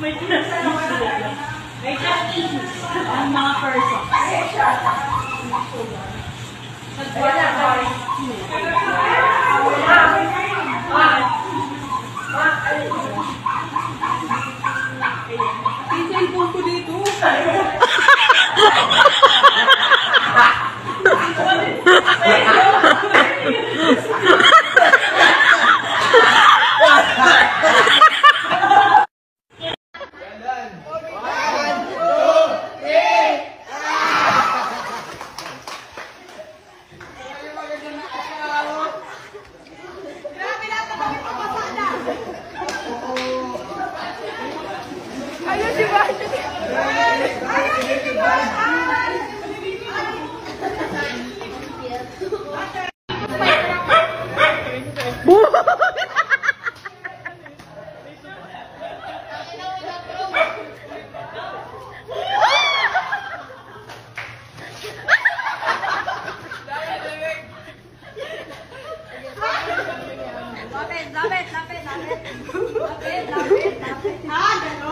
May class issues. May class issues ang mga person. Nagwala ka rin. Pinsan po ko dito. Lapit, lapit, lapit. Lapit, lapit, lapit. Ah, ganon.